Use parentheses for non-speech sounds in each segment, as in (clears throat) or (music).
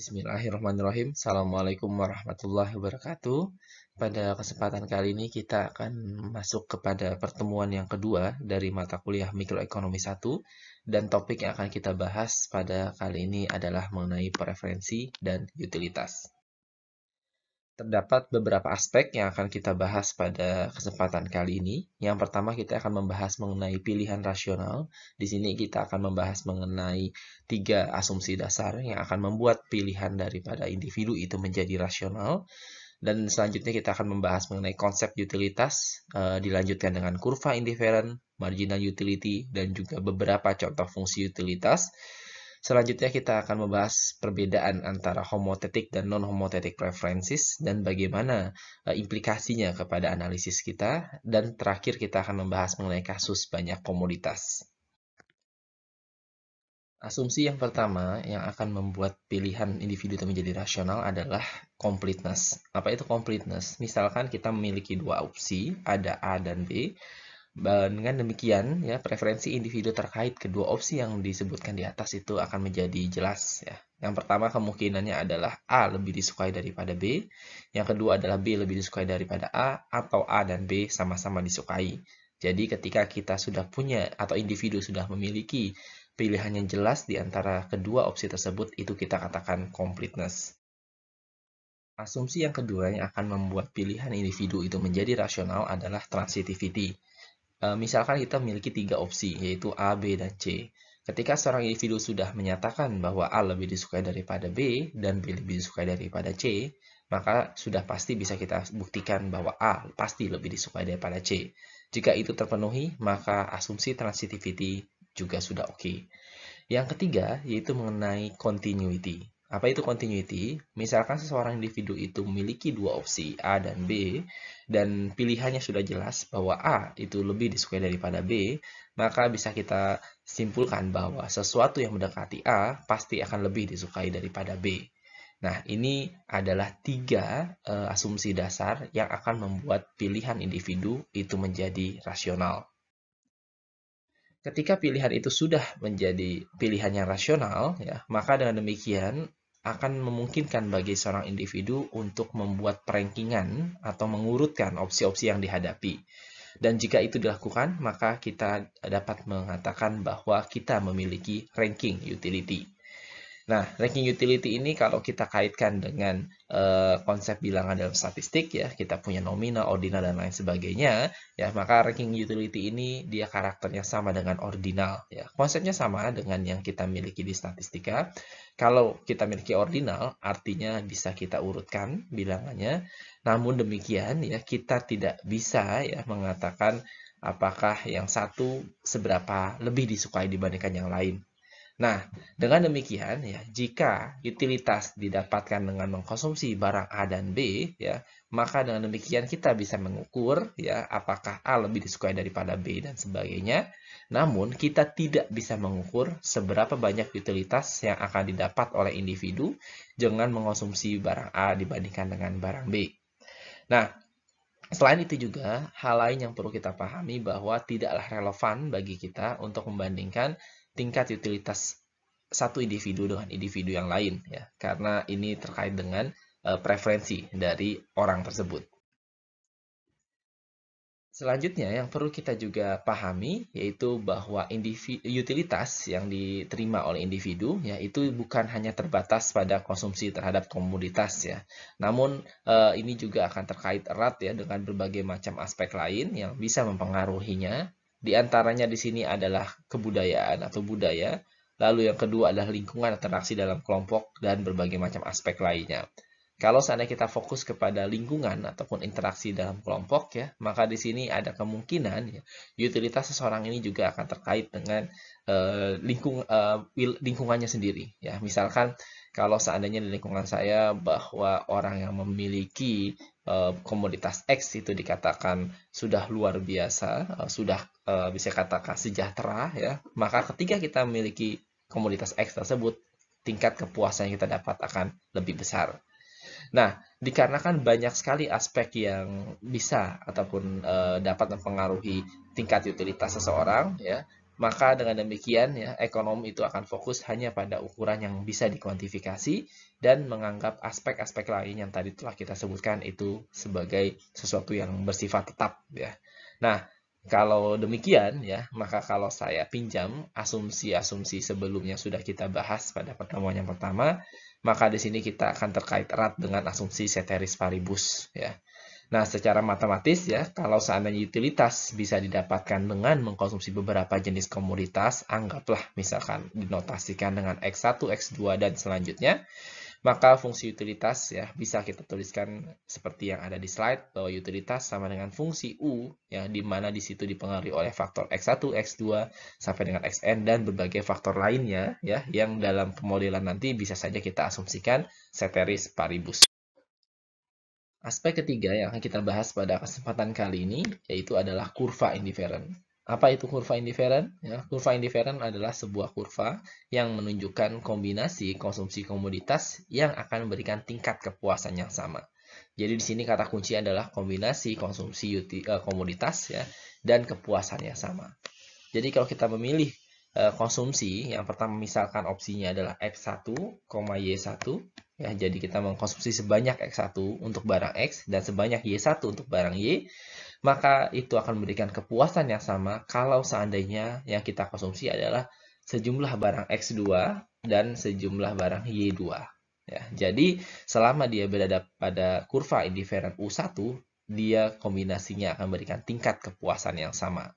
Bismillahirrahmanirrahim. Assalamualaikum warahmatullahi wabarakatuh. Pada kesempatan kali ini kita akan masuk kepada pertemuan yang kedua dari mata kuliah Mikroekonomi 1 dan topik yang akan kita bahas pada kali ini adalah mengenai preferensi dan utilitas. Terdapat beberapa aspek yang akan kita bahas pada kesempatan kali ini. Yang pertama kita akan membahas mengenai pilihan rasional. Di sini kita akan membahas mengenai tiga asumsi dasar yang akan membuat pilihan daripada individu itu menjadi rasional. Dan selanjutnya kita akan membahas mengenai konsep utilitas, uh, dilanjutkan dengan kurva indifferent, marginal utility, dan juga beberapa contoh fungsi utilitas. Selanjutnya kita akan membahas perbedaan antara homotetik dan non-homotetik preferences dan bagaimana uh, implikasinya kepada analisis kita. Dan terakhir kita akan membahas mengenai kasus banyak komoditas. Asumsi yang pertama yang akan membuat pilihan individu itu menjadi rasional adalah completeness. Apa itu completeness? Misalkan kita memiliki dua opsi, ada A dan B. Dengan demikian, ya preferensi individu terkait kedua opsi yang disebutkan di atas itu akan menjadi jelas. Ya. Yang pertama kemungkinannya adalah A lebih disukai daripada B. Yang kedua adalah B lebih disukai daripada A atau A dan B sama-sama disukai. Jadi ketika kita sudah punya atau individu sudah memiliki pilihan yang jelas di antara kedua opsi tersebut, itu kita katakan completeness. Asumsi yang kedua yang akan membuat pilihan individu itu menjadi rasional adalah transitivity. Eh, misalkan kita memiliki tiga opsi, yaitu A, B, dan C. Ketika seorang individu sudah menyatakan bahwa A lebih disukai daripada B dan B lebih disukai daripada C, maka sudah pasti bisa kita buktikan bahwa A pasti lebih disukai daripada C. Jika itu terpenuhi, maka asumsi transitivity juga sudah oke. Okay. Yang ketiga, yaitu mengenai continuity. Apa itu continuity? Misalkan seseorang individu itu memiliki dua opsi A dan B dan pilihannya sudah jelas bahwa A itu lebih disukai daripada B, maka bisa kita simpulkan bahwa sesuatu yang mendekati A pasti akan lebih disukai daripada B. Nah, ini adalah tiga uh, asumsi dasar yang akan membuat pilihan individu itu menjadi rasional. Ketika pilihan itu sudah menjadi pilihan yang rasional, ya, maka dengan demikian akan memungkinkan bagi seorang individu untuk membuat perankingan atau mengurutkan opsi-opsi yang dihadapi. Dan jika itu dilakukan, maka kita dapat mengatakan bahwa kita memiliki ranking utility. Nah, ranking utility ini kalau kita kaitkan dengan uh, konsep bilangan dalam statistik ya, kita punya nominal, ordinal dan lain sebagainya, ya, maka ranking utility ini dia karakternya sama dengan ordinal ya. Konsepnya sama dengan yang kita miliki di statistika. Kalau kita miliki ordinal, artinya bisa kita urutkan bilangannya. Namun demikian ya, kita tidak bisa ya mengatakan apakah yang satu seberapa lebih disukai dibandingkan yang lain. Nah, dengan demikian ya, jika utilitas didapatkan dengan mengkonsumsi barang A dan B ya, maka dengan demikian kita bisa mengukur ya apakah A lebih disukai daripada B dan sebagainya. Namun, kita tidak bisa mengukur seberapa banyak utilitas yang akan didapat oleh individu dengan mengkonsumsi barang A dibandingkan dengan barang B. Nah, Selain itu juga, hal lain yang perlu kita pahami bahwa tidaklah relevan bagi kita untuk membandingkan tingkat utilitas satu individu dengan individu yang lain ya karena ini terkait dengan uh, preferensi dari orang tersebut. Selanjutnya yang perlu kita juga pahami yaitu bahwa individu, utilitas yang diterima oleh individu ya itu bukan hanya terbatas pada konsumsi terhadap komoditas ya. Namun uh, ini juga akan terkait erat ya dengan berbagai macam aspek lain yang bisa mempengaruhinya di antaranya di sini adalah kebudayaan atau budaya, lalu yang kedua adalah lingkungan interaksi dalam kelompok dan berbagai macam aspek lainnya. Kalau seandainya kita fokus kepada lingkungan ataupun interaksi dalam kelompok ya, maka di sini ada kemungkinan ya, utilitas seseorang ini juga akan terkait dengan uh, lingkung uh, lingkungannya sendiri ya. Misalkan kalau seandainya di lingkungan saya bahwa orang yang memiliki uh, komoditas X itu dikatakan sudah luar biasa, uh, sudah uh, bisa katakan sejahtera ya, maka ketika kita memiliki komoditas X tersebut, tingkat kepuasan yang kita dapat akan lebih besar. Nah, dikarenakan banyak sekali aspek yang bisa ataupun e, dapat mempengaruhi tingkat utilitas seseorang, ya, Maka dengan demikian ya ekonom itu akan fokus hanya pada ukuran yang bisa dikuantifikasi dan menganggap aspek-aspek lain yang tadi telah kita sebutkan itu sebagai sesuatu yang bersifat tetap ya. Nah, kalau demikian ya, maka kalau saya pinjam asumsi-asumsi sebelumnya sudah kita bahas pada pertemuan yang pertama, maka di sini kita akan terkait erat dengan asumsi ceteris paribus ya. Nah, secara matematis ya, kalau seandainya utilitas bisa didapatkan dengan mengkonsumsi beberapa jenis komoditas, anggaplah misalkan dinotasikan dengan X1, X2, dan selanjutnya, maka fungsi utilitas ya bisa kita tuliskan seperti yang ada di slide, bahwa utilitas sama dengan fungsi U, yang di mana di situ dipengaruhi oleh faktor X1, X2, sampai dengan Xn, dan berbagai faktor lainnya ya, yang dalam pemodelan nanti bisa saja kita asumsikan ceteris paribus. Aspek ketiga yang akan kita bahas pada kesempatan kali ini yaitu adalah kurva indifferent. Apa itu kurva indifferent? Ya, kurva indifferent adalah sebuah kurva yang menunjukkan kombinasi konsumsi komoditas yang akan memberikan tingkat kepuasan yang sama. Jadi di sini kata kunci adalah kombinasi konsumsi eh, komoditas ya dan kepuasan yang sama. Jadi kalau kita memilih konsumsi, yang pertama misalkan opsinya adalah X1, Y1 Ya, jadi kita mengkonsumsi sebanyak X1 untuk barang X dan sebanyak Y1 untuk barang Y, maka itu akan memberikan kepuasan yang sama kalau seandainya yang kita konsumsi adalah sejumlah barang X2 dan sejumlah barang Y2. Ya, jadi selama dia berada pada kurva indifferent U1, dia kombinasinya akan memberikan tingkat kepuasan yang sama.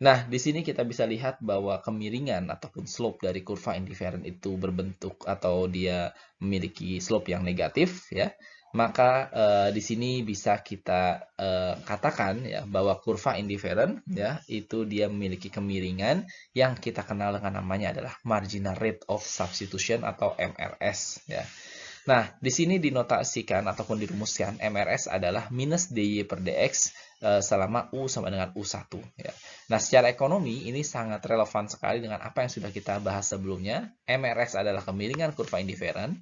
Nah, di sini kita bisa lihat bahwa kemiringan ataupun slope dari kurva indifferent itu berbentuk atau dia memiliki slope yang negatif ya. Maka eh, di sini bisa kita eh, katakan ya bahwa kurva indifferent ya itu dia memiliki kemiringan yang kita kenal dengan namanya adalah marginal rate of substitution atau MRS ya. Nah, di sini dinotasikan ataupun dirumuskan MRS adalah minus DY per DX selama U sama dengan U1. Ya. Nah, secara ekonomi ini sangat relevan sekali dengan apa yang sudah kita bahas sebelumnya. MRS adalah kemiringan kurva indifferent.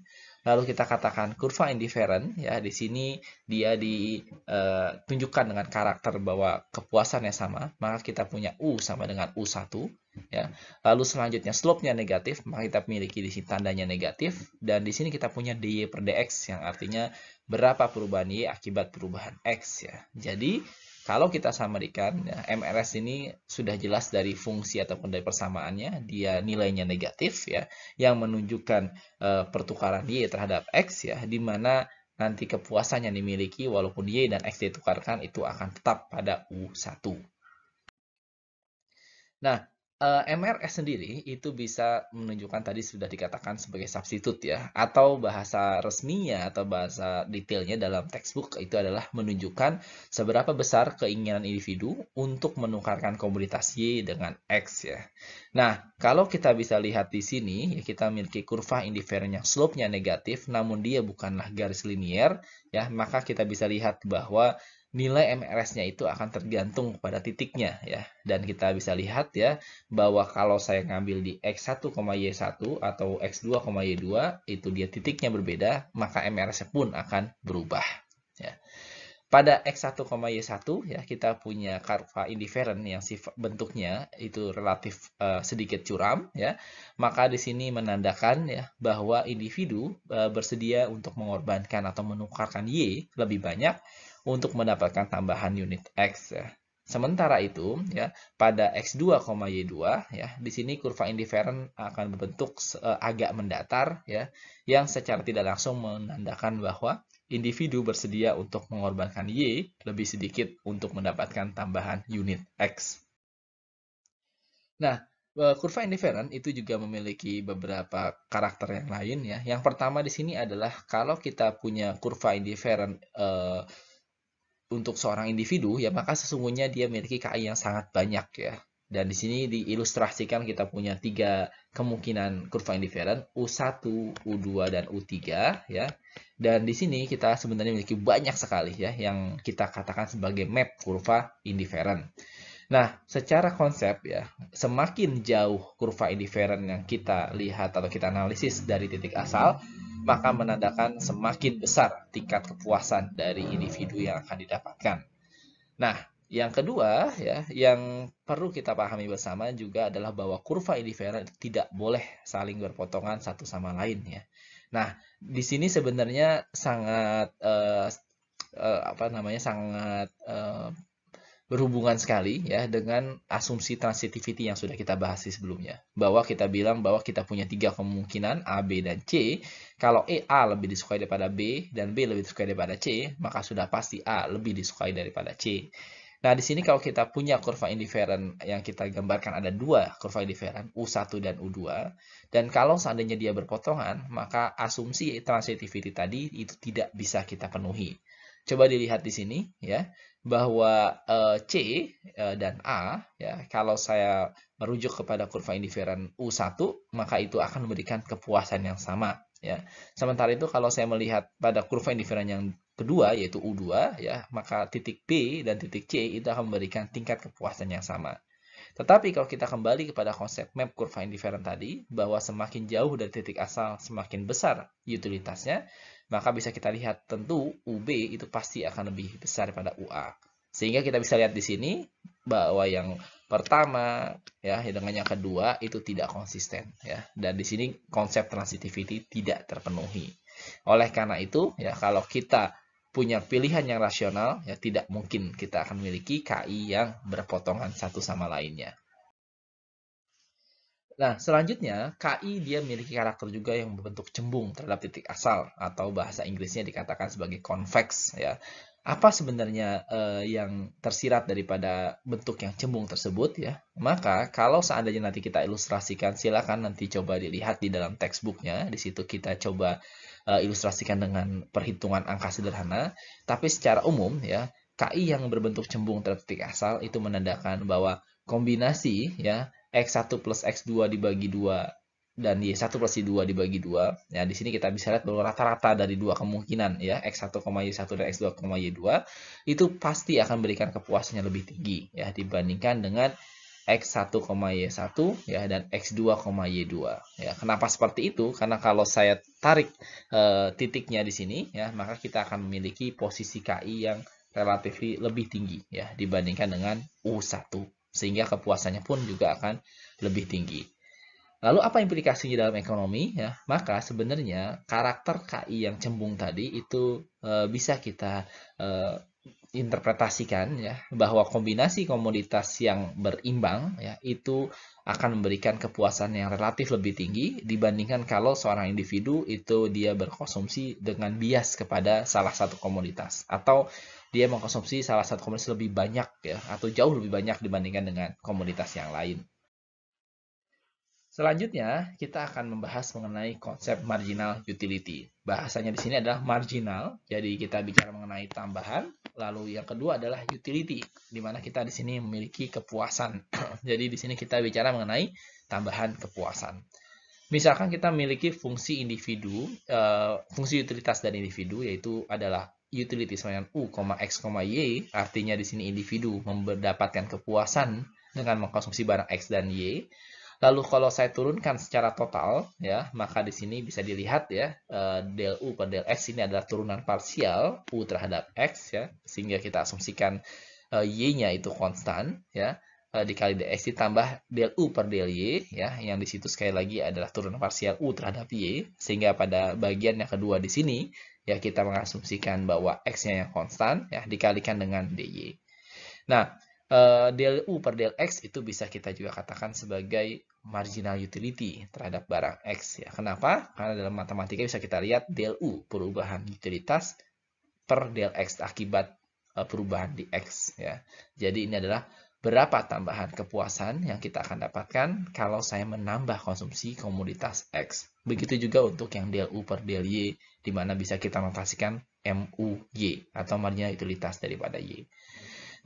Lalu kita katakan kurva indifferent, ya di sini dia ditunjukkan eh, dengan karakter bahwa kepuasannya sama, maka kita punya U sama dengan U1 ya. Lalu selanjutnya slope-nya negatif, maka kita memiliki di sini tandanya negatif dan di sini kita punya dy per dx yang artinya berapa perubahan y akibat perubahan x ya. Jadi kalau kita samarikan ya, MRS ini sudah jelas dari fungsi ataupun dari persamaannya, dia nilainya negatif ya, yang menunjukkan e, pertukaran y terhadap x ya, di mana nanti kepuasan yang dimiliki walaupun y dan x ditukarkan itu akan tetap pada U1. Nah, eh, MRS sendiri itu bisa menunjukkan tadi sudah dikatakan sebagai substitute ya atau bahasa resminya atau bahasa detailnya dalam textbook itu adalah menunjukkan seberapa besar keinginan individu untuk menukarkan komoditas Y dengan X ya. Nah, kalau kita bisa lihat di sini ya kita memiliki kurva indifferent yang slope-nya negatif namun dia bukanlah garis linier ya, maka kita bisa lihat bahwa nilai MRS-nya itu akan tergantung pada titiknya ya. Dan kita bisa lihat ya bahwa kalau saya ngambil di X1,Y1 atau X2,Y2 itu dia titiknya berbeda, maka MRS-nya pun akan berubah ya. Pada X1,Y1 ya kita punya kurva indifferent yang sifat bentuknya itu relatif uh, sedikit curam ya. Maka di sini menandakan ya bahwa individu uh, bersedia untuk mengorbankan atau menukarkan Y lebih banyak untuk mendapatkan tambahan unit X ya. Sementara itu, ya, pada X2, Y2, ya, di sini kurva indifferent akan berbentuk uh, agak mendatar, ya, yang secara tidak langsung menandakan bahwa individu bersedia untuk mengorbankan Y lebih sedikit untuk mendapatkan tambahan unit X. Nah, eh, kurva indifferent itu juga memiliki beberapa karakter yang lain ya. Yang pertama di sini adalah kalau kita punya kurva indifferent uh, untuk seorang individu ya maka sesungguhnya dia memiliki KI yang sangat banyak ya. Dan di sini diilustrasikan kita punya tiga kemungkinan kurva indifferent U1, U2 dan U3 ya. Dan di sini kita sebenarnya memiliki banyak sekali ya yang kita katakan sebagai map kurva indifferent. Nah, secara konsep ya, semakin jauh kurva indifferent yang kita lihat atau kita analisis dari titik asal, maka menandakan semakin besar tingkat kepuasan dari individu yang akan didapatkan. Nah, Yang kedua, ya, yang perlu kita pahami bersama juga adalah bahwa kurva indifferent tidak boleh saling berpotongan satu sama lain ya. Nah, di sini sebenarnya sangat uh, uh, apa namanya sangat uh, berhubungan sekali ya dengan asumsi transitivity yang sudah kita bahas di sebelumnya. Bahwa kita bilang bahwa kita punya tiga kemungkinan A, B, dan C. Kalau E, A lebih disukai daripada B, dan B lebih disukai daripada C, maka sudah pasti A lebih disukai daripada C. Nah, di sini kalau kita punya kurva indifferent yang kita gambarkan ada dua kurva indifferent, U1 dan U2. Dan kalau seandainya dia berpotongan, maka asumsi transitivity tadi itu tidak bisa kita penuhi. Coba dilihat di sini ya, bahwa uh, C uh, dan A ya, kalau saya merujuk kepada kurva indifferent U1, maka itu akan memberikan kepuasan yang sama ya. Sementara itu kalau saya melihat pada kurva indifferent yang kedua yaitu U2 ya, maka titik B dan titik C itu akan memberikan tingkat kepuasan yang sama. Tetapi kalau kita kembali kepada konsep map kurva indifferent tadi, bahwa semakin jauh dari titik asal semakin besar utilitasnya, maka bisa kita lihat tentu UB itu pasti akan lebih besar daripada UA. Sehingga kita bisa lihat di sini bahwa yang pertama ya dengan yang kedua itu tidak konsisten ya. Dan di sini konsep transitivity tidak terpenuhi. Oleh karena itu ya kalau kita punya pilihan yang rasional, ya tidak mungkin kita akan memiliki KI yang berpotongan satu sama lainnya. Nah, selanjutnya, KI dia memiliki karakter juga yang berbentuk cembung terhadap titik asal, atau bahasa Inggrisnya dikatakan sebagai convex. Ya. Apa sebenarnya eh, yang tersirat daripada bentuk yang cembung tersebut? ya? Maka, kalau seandainya nanti kita ilustrasikan, silakan nanti coba dilihat di dalam textbooknya. Di situ kita coba uh, ilustrasikan dengan perhitungan angka sederhana, tapi secara umum ya KI yang berbentuk cembung terhadap titik asal itu menandakan bahwa kombinasi ya X1 plus X2 dibagi 2 dan Y1 plus Y2 dibagi 2. Ya, di sini kita bisa lihat bahwa rata-rata dari dua kemungkinan ya X1, Y1 dan X2, Y2 itu pasti akan memberikan kepuasannya lebih tinggi ya dibandingkan dengan X1, Y1 ya dan X2, Y2 ya. Kenapa seperti itu? Karena kalau saya tarik e, titiknya di sini ya, maka kita akan memiliki posisi KI yang relatif lebih tinggi ya dibandingkan dengan U1 sehingga kepuasannya pun juga akan lebih tinggi. Lalu apa implikasinya dalam ekonomi ya? Maka sebenarnya karakter KI yang cembung tadi itu e, bisa kita e, interpretasikan ya bahwa kombinasi komoditas yang berimbang ya itu akan memberikan kepuasan yang relatif lebih tinggi dibandingkan kalau seorang individu itu dia berkonsumsi dengan bias kepada salah satu komoditas atau dia mengkonsumsi salah satu komoditas lebih banyak ya atau jauh lebih banyak dibandingkan dengan komoditas yang lain. Selanjutnya, kita akan membahas mengenai konsep marginal utility. Bahasanya di sini adalah marginal, jadi kita bicara mengenai tambahan. Lalu yang kedua adalah utility, di mana kita di sini memiliki kepuasan. (clears throat) jadi di sini kita bicara mengenai tambahan kepuasan. Misalkan kita memiliki fungsi individu, uh, fungsi utilitas dari individu yaitu adalah utility dengan u, x, y. Artinya di sini individu mendapatkan kepuasan dengan mengkonsumsi barang x dan y Lalu kalau saya turunkan secara total, ya, maka di sini bisa dilihat ya, uh, del U per del X ini adalah turunan parsial U terhadap X, ya, sehingga kita asumsikan uh, Y-nya itu konstan, ya, uh, dikali dx ditambah del U per del Y, ya, yang di situ sekali lagi adalah turunan parsial U terhadap Y, sehingga pada bagian yang kedua di sini, ya, kita mengasumsikan bahwa X-nya yang konstan, ya, dikalikan dengan dy. Nah, uh, del U per del X itu bisa kita juga katakan sebagai marginal utility terhadap barang X ya. Kenapa? Karena dalam matematika bisa kita lihat del U perubahan utilitas per del X akibat uh, perubahan di X ya. Jadi ini adalah berapa tambahan kepuasan yang kita akan dapatkan kalau saya menambah konsumsi komoditas X. Begitu juga untuk yang del U per del Y di mana bisa kita notasikan MUY atau marginal utilitas daripada Y.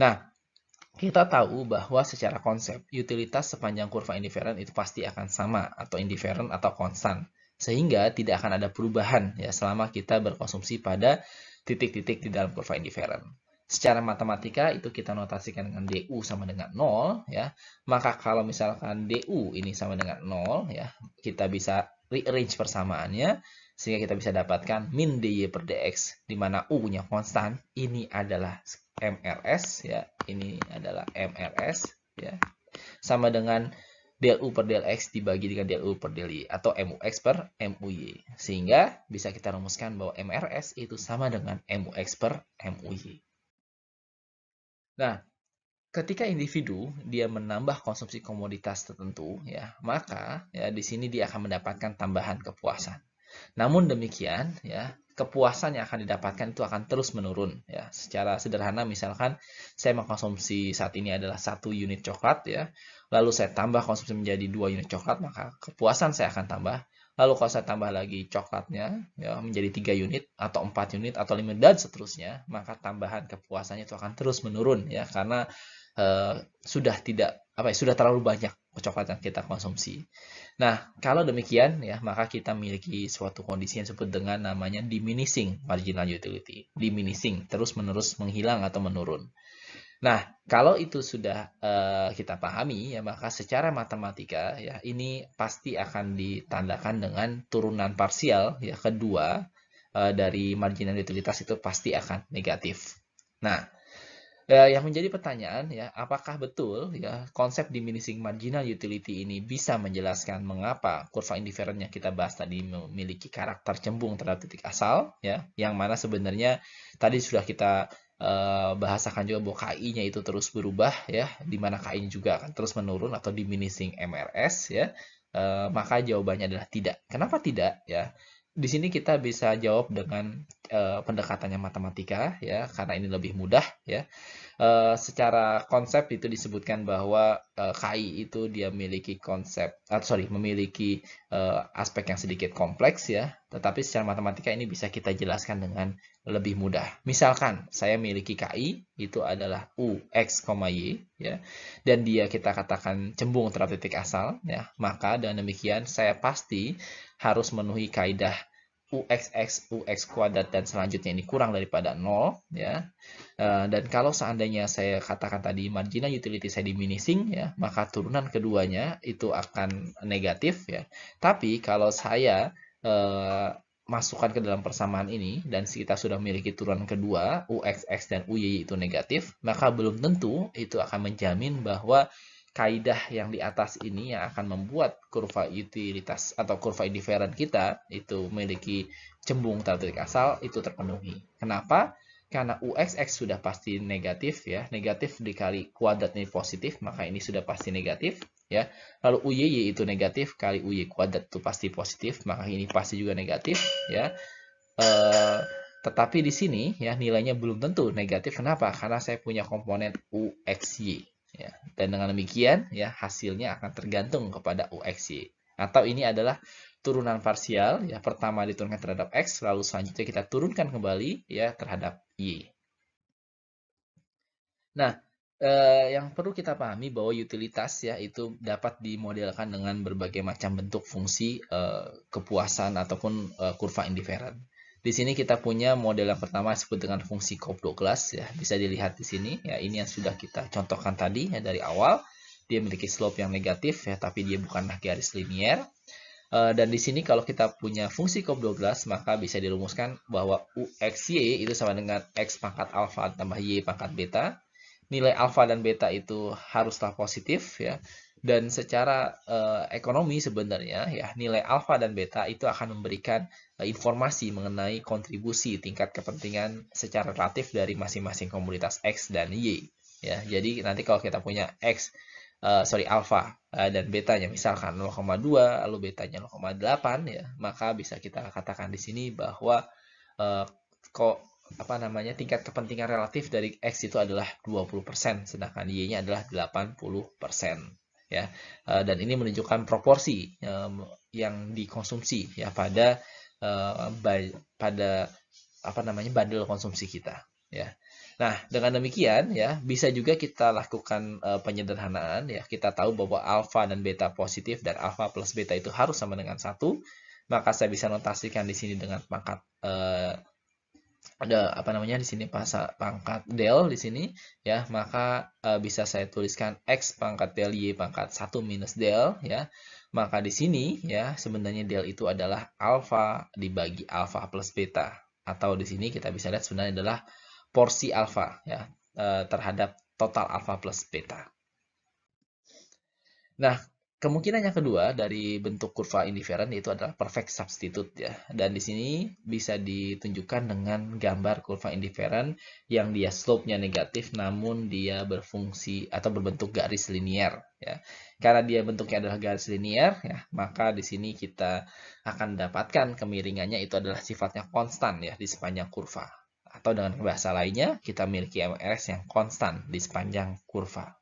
Nah, kita tahu bahwa secara konsep utilitas sepanjang kurva indifferent itu pasti akan sama atau indifferent atau konstan sehingga tidak akan ada perubahan ya selama kita berkonsumsi pada titik-titik di dalam kurva indifferent. Secara matematika itu kita notasikan dengan DU sama dengan 0 ya. Maka kalau misalkan DU ini sama dengan 0 ya, kita bisa rearrange persamaannya Sehingga kita bisa dapatkan min dy per dx, di mana u-nya konstan. Ini adalah MRS, ya. Ini adalah MRS, ya. Sama dengan del u per del x dibagi dengan del u per del y atau mux per muy. Sehingga bisa kita rumuskan bahwa MRS itu sama dengan mux per muy. Nah, ketika individu dia menambah konsumsi komoditas tertentu ya, maka ya di sini dia akan mendapatkan tambahan kepuasan. Namun demikian ya, kepuasan yang akan didapatkan itu akan terus menurun ya. Secara sederhana misalkan saya mengkonsumsi saat ini adalah satu unit coklat ya, lalu saya tambah konsumsi menjadi dua unit coklat maka kepuasan saya akan tambah. Lalu kalau saya tambah lagi coklatnya ya menjadi tiga unit atau empat unit atau lima dan seterusnya, maka tambahan kepuasannya itu akan terus menurun ya karena uh, sudah tidak apa ya sudah terlalu banyak coklat yang kita konsumsi. Nah, kalau demikian ya, maka kita memiliki suatu kondisi yang disebut dengan namanya diminishing marginal utility. Diminishing, terus-menerus menghilang atau menurun. Nah, kalau itu sudah uh, kita pahami ya, maka secara matematika ya ini pasti akan ditandakan dengan turunan parsial ya kedua uh, dari marginal utilitas itu pasti akan negatif. Nah, Ya, yang menjadi pertanyaan ya, apakah betul ya konsep diminishing marginal utility ini bisa menjelaskan mengapa kurva indifferent yang kita bahas tadi memiliki karakter cembung terhadap titik asal ya, yang mana sebenarnya tadi sudah kita uh, bahasakan juga bahwa KI-nya itu terus berubah ya, di mana KI juga akan terus menurun atau diminishing MRS ya. Uh, maka jawabannya adalah tidak. Kenapa tidak ya? di sini kita bisa jawab dengan uh, pendekatannya matematika ya karena ini lebih mudah ya. Uh, secara konsep itu disebutkan bahwa uh, eh, KI itu dia memiliki konsep uh, sorry memiliki uh, aspek yang sedikit kompleks ya. Tetapi secara matematika ini bisa kita jelaskan dengan lebih mudah. Misalkan saya memiliki KI itu adalah u x, y ya dan dia kita katakan cembung terhadap titik asal ya. Maka dengan demikian saya pasti harus memenuhi kaidah UXX, UX kuadrat dan selanjutnya ini kurang daripada 0 ya. Eh, dan kalau seandainya saya katakan tadi marginal utility saya diminishing ya, maka turunan keduanya itu akan negatif ya. Tapi kalau saya eh, masukkan ke dalam persamaan ini dan kita sudah memiliki turunan kedua UXX dan UY itu negatif, maka belum tentu itu akan menjamin bahwa kaidah yang di atas ini yang akan membuat kurva utilitas atau kurva indifferent kita itu memiliki cembung titik asal itu terpenuhi. Kenapa? Karena UXX sudah pasti negatif ya, negatif dikali kuadrat ini positif, maka ini sudah pasti negatif ya. Lalu UYY itu negatif kali UY kuadrat itu pasti positif, maka ini pasti juga negatif ya. E, tetapi di sini ya nilainya belum tentu negatif. Kenapa? Karena saya punya komponen UXY Ya, dan dengan demikian ya hasilnya akan tergantung kepada UXY. Atau ini adalah turunan parsial ya pertama diturunkan terhadap X lalu selanjutnya kita turunkan kembali ya terhadap Y. Nah, eh, yang perlu kita pahami bahwa utilitas ya itu dapat dimodelkan dengan berbagai macam bentuk fungsi eh, kepuasan ataupun eh, kurva indifferent. Di sini kita punya model yang pertama disebut dengan fungsi Cobb-Douglas ya. Bisa dilihat di sini ya ini yang sudah kita contohkan tadi ya dari awal. Dia memiliki slope yang negatif ya tapi dia bukanlah garis linier. Uh, dan di sini kalau kita punya fungsi Cobb-Douglas maka bisa dirumuskan bahwa UXY itu sama dengan X pangkat alfa tambah Y pangkat beta. Nilai alfa dan beta itu haruslah positif ya dan secara uh, ekonomi sebenarnya ya nilai alfa dan beta itu akan memberikan informasi mengenai kontribusi tingkat kepentingan secara relatif dari masing-masing komunitas X dan Y ya. Jadi nanti kalau kita punya X uh, sorry alfa uh, dan betanya misalkan 0,2 lalu betanya 0,8 ya maka bisa kita katakan di sini bahwa uh, kok apa namanya tingkat kepentingan relatif dari X itu adalah 20% sedangkan Y-nya adalah 80% ya. Dan ini menunjukkan proporsi yang dikonsumsi ya pada uh, pada apa namanya bandel konsumsi kita ya. Nah dengan demikian ya bisa juga kita lakukan uh, penyederhanaan ya. Kita tahu bahwa alfa dan beta positif dan alfa plus beta itu harus sama dengan satu maka saya bisa notasikan di sini dengan pangkat uh, ada apa namanya di sini pasal pangkat del di sini ya maka uh, bisa saya tuliskan x pangkat del y pangkat 1 minus del ya maka di sini ya sebenarnya del itu adalah alfa dibagi alfa plus beta atau di sini kita bisa lihat sebenarnya adalah porsi alfa ya uh, terhadap total alfa plus beta. Nah, Kemungkinan yang kedua dari bentuk kurva indifferent yaitu adalah perfect substitute ya. Dan di sini bisa ditunjukkan dengan gambar kurva indifferent yang dia slope-nya negatif namun dia berfungsi atau berbentuk garis linier ya. Karena dia bentuknya adalah garis linier ya, maka di sini kita akan mendapatkan kemiringannya itu adalah sifatnya konstan ya di sepanjang kurva. Atau dengan bahasa lainnya, kita memiliki MRS yang konstan di sepanjang kurva.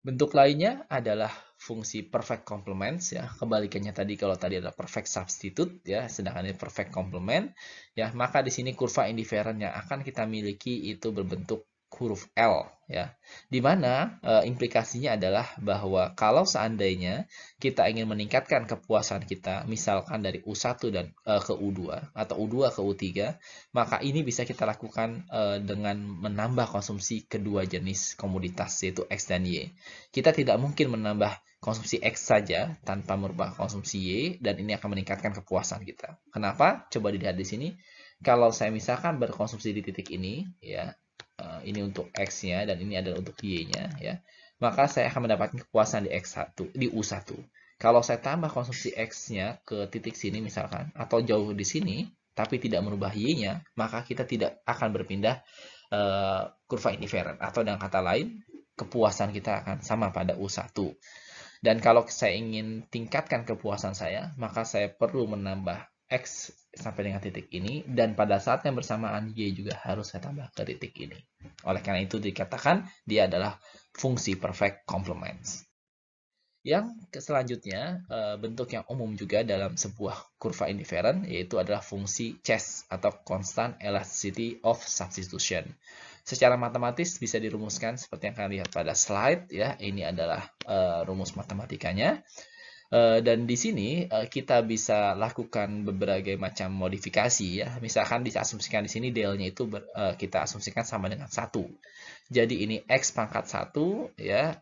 Bentuk lainnya adalah fungsi perfect complements ya. Kebalikannya tadi kalau tadi adalah perfect substitute ya, sedangkan ini perfect complement ya, maka di sini kurva indifferent yang akan kita miliki itu berbentuk huruf L ya. Di mana e, implikasinya adalah bahwa kalau seandainya kita ingin meningkatkan kepuasan kita misalkan dari U1 dan e, ke U2 atau U2 ke U3, maka ini bisa kita lakukan e, dengan menambah konsumsi kedua jenis komoditas yaitu X dan Y. Kita tidak mungkin menambah konsumsi X saja tanpa merubah konsumsi Y dan ini akan meningkatkan kepuasan kita. Kenapa? Coba dilihat di sini. Kalau saya misalkan berkonsumsi di titik ini ya, ini untuk X-nya dan ini adalah untuk Y-nya ya. Maka saya akan mendapatkan kepuasan di X1 di U1. Kalau saya tambah konsumsi X-nya ke titik sini misalkan atau jauh di sini tapi tidak merubah Y-nya, maka kita tidak akan berpindah uh, kurva indifferent atau dengan kata lain kepuasan kita akan sama pada U1. Dan kalau saya ingin tingkatkan kepuasan saya, maka saya perlu menambah X sampai dengan titik ini dan pada saat yang bersamaan Y juga harus saya tambah ke titik ini. Oleh karena itu dikatakan dia adalah fungsi perfect complements. Yang selanjutnya eh, bentuk yang umum juga dalam sebuah kurva indifferent yaitu adalah fungsi CHES atau constant elasticity of substitution. Secara matematis bisa dirumuskan seperti yang kalian lihat pada slide ya. Ini adalah uh, rumus matematikanya. Uh, dan di sini uh, kita bisa lakukan berbagai macam modifikasi ya. Misalkan diasumsikan di sini del-nya itu ber, uh, kita asumsikan sama dengan satu. Jadi ini x pangkat satu ya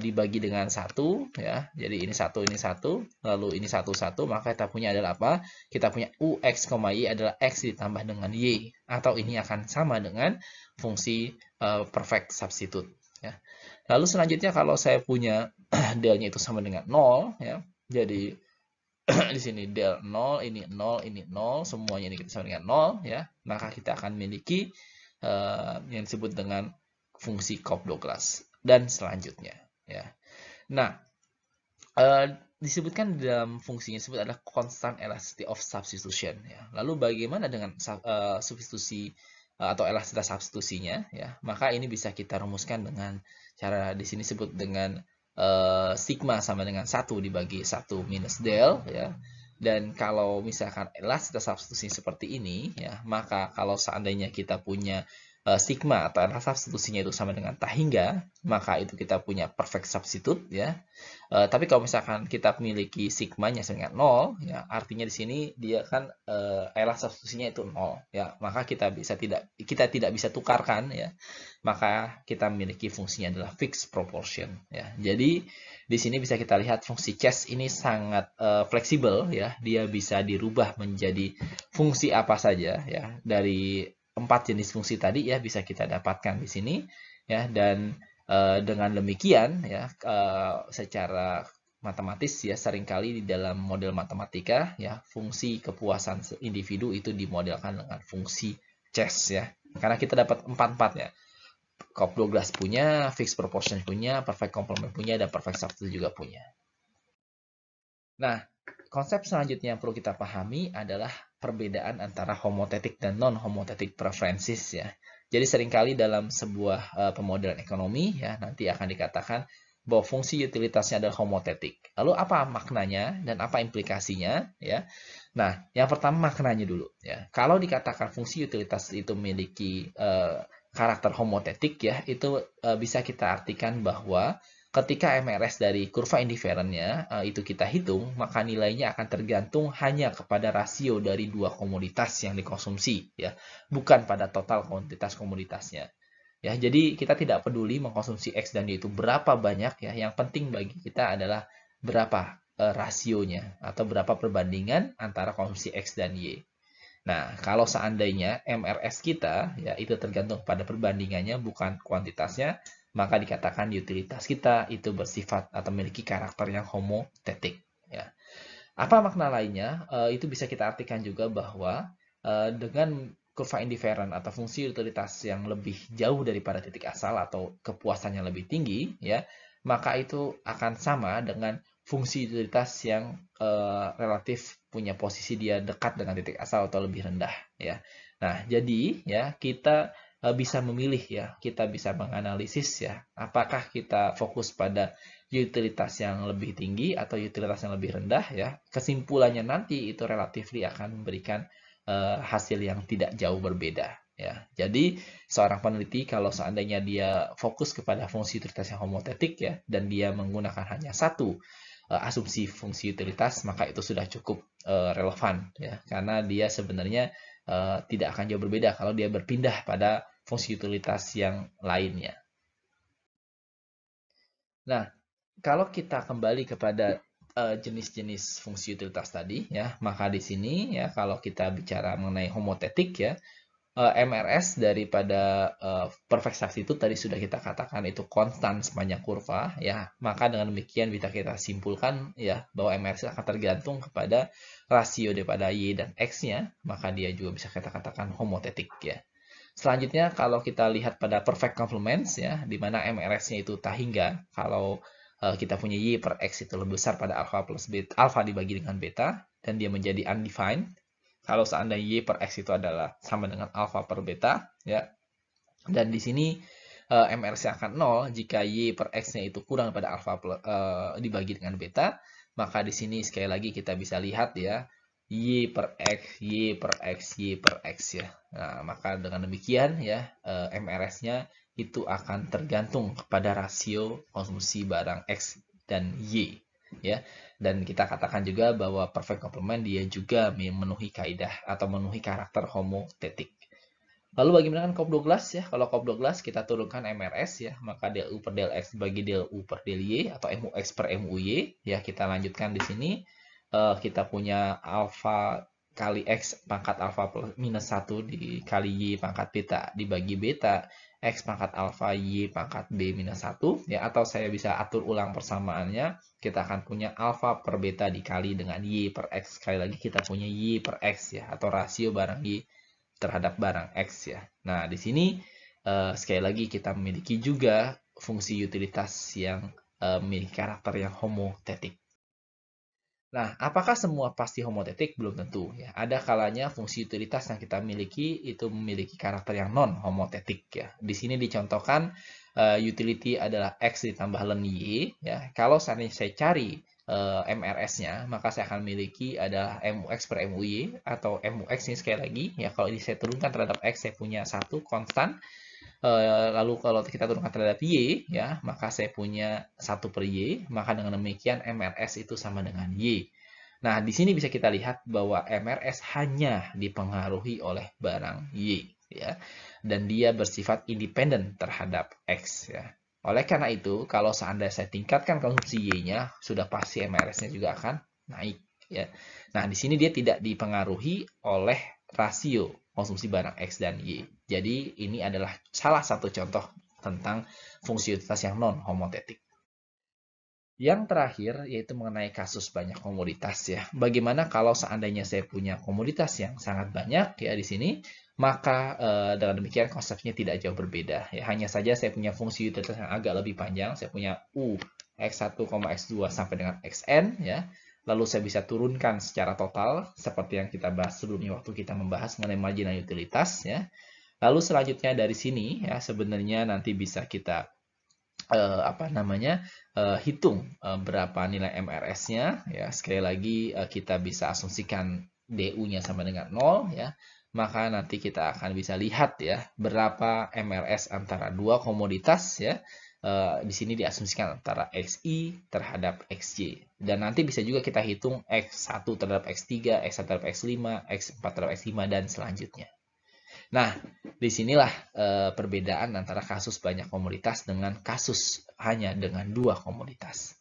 dibagi dengan satu ya. Jadi ini satu ini satu, lalu ini satu satu, maka kita punya adalah apa? Kita punya ux, y adalah x ditambah dengan y atau ini akan sama dengan fungsi perfect substitute ya. Lalu selanjutnya kalau saya punya (clears throat) delnya itu sama dengan 0 ya. Jadi (clears throat) di sini del 0, ini 0, ini 0, semuanya ini sama dengan 0 ya. Maka kita akan memiliki uh, yang disebut dengan fungsi Cobb-Douglas dan selanjutnya ya. Nah, uh, disebutkan di dalam fungsinya disebut adalah constant elasticity of substitution ya. Lalu bagaimana dengan uh, substitusi atau elastisitas substitusinya ya maka ini bisa kita rumuskan dengan cara di sini sebut dengan uh, sigma sama dengan satu dibagi satu minus del ya. Dan kalau misalkan elastisitas substitusi seperti ini ya maka kalau seandainya kita punya uh, sigma atau rasa substitusinya itu sama dengan tahingga, maka itu kita punya perfect substitute ya. Uh, tapi kalau misalkan kita memiliki sigmanya sama dengan 0 ya, artinya di sini dia kan rasa substitusinya itu 0 ya. Maka kita bisa tidak kita tidak bisa tukarkan ya. Maka kita memiliki fungsinya adalah fixed proportion ya. Jadi di sini bisa kita lihat fungsi chess ini sangat uh, fleksibel ya. Dia bisa dirubah menjadi fungsi apa saja ya dari empat jenis fungsi tadi ya bisa kita dapatkan di sini ya dan e, dengan demikian ya e, secara matematis ya sering kali di dalam model matematika ya fungsi kepuasan individu itu dimodelkan dengan fungsi chess ya karena kita dapat empat empat ya Cobb Douglas punya, fixed proportion punya, perfect complement punya, dan perfect substitute juga punya. Nah, konsep selanjutnya yang perlu kita pahami adalah perbedaan antara homotetik dan non-homotetik preferences ya. Jadi sering kali dalam sebuah uh, pemodelan ekonomi ya nanti akan dikatakan bahwa fungsi utilitasnya adalah homotetik. Lalu apa maknanya dan apa implikasinya ya? Nah, yang pertama maknanya dulu ya. Kalau dikatakan fungsi utilitas itu memiliki uh, karakter homotetik ya, itu uh, bisa kita artikan bahwa ketika MRS dari kurva indiferentnya uh, itu kita hitung, maka nilainya akan tergantung hanya kepada rasio dari dua komoditas yang dikonsumsi, ya, bukan pada total kuantitas komoditasnya. Ya, jadi kita tidak peduli mengkonsumsi X dan Y itu berapa banyak ya, yang penting bagi kita adalah berapa uh, rasionya atau berapa perbandingan antara konsumsi X dan Y. Nah, kalau seandainya MRS kita ya itu tergantung pada perbandingannya bukan kuantitasnya, maka dikatakan utilitas kita itu bersifat atau memiliki karakter yang homotetik. Ya. Apa makna lainnya? E, itu bisa kita artikan juga bahwa e, dengan kurva indiferent atau fungsi utilitas yang lebih jauh daripada titik asal atau kepuasannya lebih tinggi, ya, maka itu akan sama dengan fungsi utilitas yang e, relatif punya posisi dia dekat dengan titik asal atau lebih rendah, ya. Nah, jadi ya kita bisa memilih ya, kita bisa menganalisis ya, apakah kita fokus pada utilitas yang lebih tinggi atau utilitas yang lebih rendah ya. Kesimpulannya nanti itu relatif akan memberikan uh, hasil yang tidak jauh berbeda ya. Jadi seorang peneliti kalau seandainya dia fokus kepada fungsi utilitas yang homotetik ya dan dia menggunakan hanya satu uh, asumsi fungsi utilitas maka itu sudah cukup uh, relevan ya karena dia sebenarnya tidak akan jauh berbeda kalau dia berpindah pada fungsi utilitas yang lainnya. Nah, kalau kita kembali kepada eh, jenis-jenis uh, fungsi utilitas tadi, ya, maka di sini ya kalau kita bicara mengenai homotetik ya, uh, eh, MRS daripada uh, perfect substitute tadi sudah kita katakan itu konstan sepanjang kurva, ya, maka dengan demikian bisa kita simpulkan ya bahwa MRS akan tergantung kepada rasio daripada y dan x-nya, maka dia juga bisa kita katakan homotetik ya. Selanjutnya kalau kita lihat pada perfect complements ya, di mana MRS-nya itu tak hingga kalau uh, kita punya Y per X itu lebih besar pada alpha plus beta, alpha dibagi dengan beta dan dia menjadi undefined. Kalau seandainya Y per X itu adalah sama dengan alpha per beta ya. Dan di sini uh, eh, MRS akan 0 jika Y per X-nya itu kurang pada alpha uh, dibagi dengan beta, maka di sini sekali lagi kita bisa lihat ya Y per X, Y per X, Y per X ya. Nah, maka dengan demikian ya eh, MRS-nya itu akan tergantung kepada rasio konsumsi barang X dan Y ya. Dan kita katakan juga bahwa perfect complement dia juga memenuhi kaidah atau memenuhi karakter homotetik. Lalu bagaimana dengan COP12 ya? Kalau COP12 kita turunkan MRS ya, maka del U per del X bagi del U per del Y atau MUX per MUY ya. Kita lanjutkan di sini uh, kita punya alfa kali X pangkat alfa minus 1 dikali Y pangkat beta dibagi beta X pangkat alfa Y pangkat B minus 1 ya atau saya bisa atur ulang persamaannya kita akan punya alfa per beta dikali dengan Y per X. Sekali lagi kita punya Y per X ya atau rasio barang Y terhadap barang X ya. Nah di sini uh, sekali lagi kita memiliki juga fungsi utilitas yang uh, memiliki karakter yang homotetik Nah, apakah semua pasti homotetik? Belum tentu. Ya. Ada kalanya fungsi utilitas yang kita miliki itu memiliki karakter yang non-homotetik. Ya. Di sini dicontohkan uh, utility adalah X ditambah len Y. Ya. Kalau seandainya saya cari uh, eh, MRS-nya, maka saya akan memiliki adalah MUX per MUY atau MUX ini sekali lagi. ya Kalau ini saya turunkan terhadap X, saya punya satu konstan. Eh, lalu kalau kita turunkan terhadap Y, ya, maka saya punya satu per Y, maka dengan demikian MRS itu sama dengan Y. Nah, di sini bisa kita lihat bahwa MRS hanya dipengaruhi oleh barang Y, ya, dan dia bersifat independen terhadap X, ya. Oleh karena itu, kalau seandainya saya tingkatkan konsumsi Y-nya, sudah pasti MRS-nya juga akan naik, ya. Nah, di sini dia tidak dipengaruhi oleh rasio konsumsi barang X dan Y. Jadi ini adalah salah satu contoh tentang fungsi utilitas yang non-homotetik. Yang terakhir yaitu mengenai kasus banyak komoditas ya. Bagaimana kalau seandainya saya punya komoditas yang sangat banyak ya di sini, maka eh, dengan demikian konsepnya tidak jauh berbeda. Ya, hanya saja saya punya fungsi utilitas yang agak lebih panjang. Saya punya U x1, x2 sampai dengan xn ya lalu saya bisa turunkan secara total seperti yang kita bahas sebelumnya waktu kita membahas mengenai marginal utilitas ya. Lalu selanjutnya dari sini ya sebenarnya nanti bisa kita uh, apa namanya uh, hitung uh, berapa nilai MRS-nya ya. Sekali lagi uh, kita bisa asumsikan DU-nya sama dengan 0 ya. Maka nanti kita akan bisa lihat ya berapa MRS antara dua komoditas ya Uh, di sini diasumsikan antara XI terhadap XY. Dan nanti bisa juga kita hitung X1 terhadap X3, X1 terhadap X5, X4 terhadap X5, dan selanjutnya. Nah, di sinilah uh, perbedaan antara kasus banyak komunitas dengan kasus hanya dengan dua komunitas.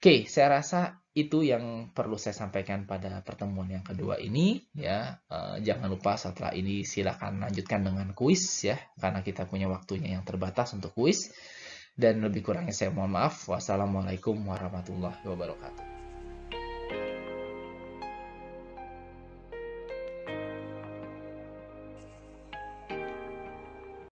Oke, saya rasa itu yang perlu saya sampaikan pada pertemuan yang kedua ini ya. Uh, jangan lupa setelah ini silakan lanjutkan dengan kuis ya karena kita punya waktunya yang terbatas untuk kuis. Dan lebih kurangnya saya mohon maaf. Wassalamualaikum warahmatullahi wabarakatuh.